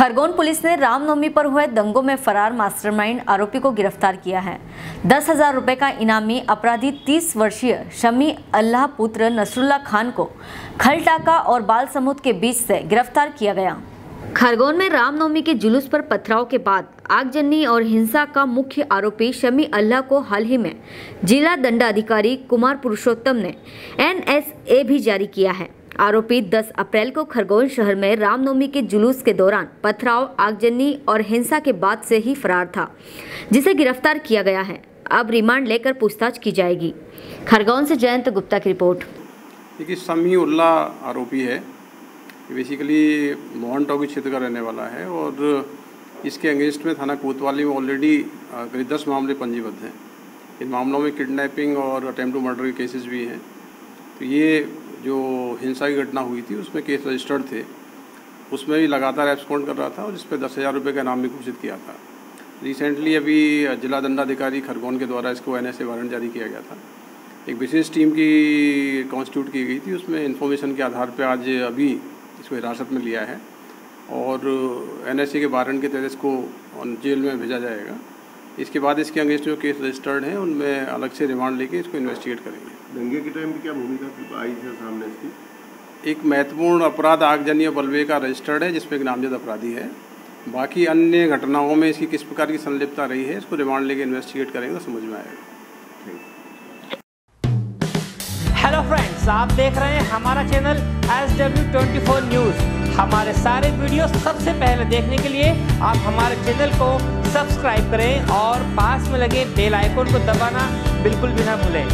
Khargone police ने रामनवमी पर हुए दंगों में फरार मास्टरमाइंड आरोपी को गिरफ़्तार किया है। दस हज़ार रुपए का इनामी अपराधी 30 वर्षीय शमी अल्लाह पुत्र नसरुल्ला खान को खलटाका और बाल समुद के बीच से गिरफ़्तार किया गया। खरगोन में रामनवमी के जुलूस पर पथराव के बाद आगजनी और हिंसा का मुख्य आरोपी शमी अल्लाह को हाल ही में जिला दंडाधिकारी कुमार पुरुषोत्तम ने एनएसए भी जारी किया है। आरोपी 10 अप्रैल को खरगोन शहर में रामनवमी के जुलूस के दौरान पथराव, आगजनी और हिंसा के बाद से ही फरार था, जिसे गिरफ़्तार किया गया है। अब रिमांड लेकर पूछताछ की जाएगी। खरगोन से जयंत गुप्ता की रिपोर्ट। देखिए समी उल्ला आरोपी है। बेसिकली मोहन टॉकी क्षेत्र का रहने वाला है और इसके अगेंस्ट में थाना कोतवाली में ऑलरेडी करीब दस मामले पंजीबद्ध हैं। इन मामलों में किडनैपिंग और अटेम्प्ट मर्डर के केसेस भी हैं। तो ये जो हिंसा की घटना हुई थी, उसमें केस रजिस्टर्ड थे। उसमें भी लगातार एब्सकॉन्ड कर रहा था और इस पर दस हज़ार रुपये का इनाम भी घोषित किया था। रिसेंटली अभी जिला दंडाधिकारी खरगोन के द्वारा इसको एन एस वारंट जारी किया गया था। एक विशेष टीम की कॉन्स्टिट्यूट की गई थी, उसमें इन्फॉर्मेशन के आधार पर आज अभी इसको हिरासत में लिया है और एन के वारंट के तहत इसको जेल में भेजा जाएगा। इसके बाद इसके अगेंस्ट जो केस रजिस्टर्ड हैं, उनमें अलग से रिमांड लेके इसको इन्वेस्टिगेट करेंगे। दंगे के टाइम की क्या भूमिका आई है सामने इसकी। एक महत्वपूर्ण अपराध आगजनी और बलवे का रजिस्टर्ड है जिसमें एक नामजद अपराधी है। बाकी अन्य घटनाओं में इसकी किस प्रकार की संलिप्तता रही है इसको रिमांड लेके इन्वेस्टिगेट करेंगे तो समझ में आएगा। हेलो फ्रेंड्स आप देख रहे हैं हमारा channel S W twenty four news हमारे सारे वीडियो सबसे पहले देखने के लिए आप हमारे चैनल को सब्सक्राइब करें और पास में लगे बेल आइकन को दबाना बिल्कुल भी ना भूलें।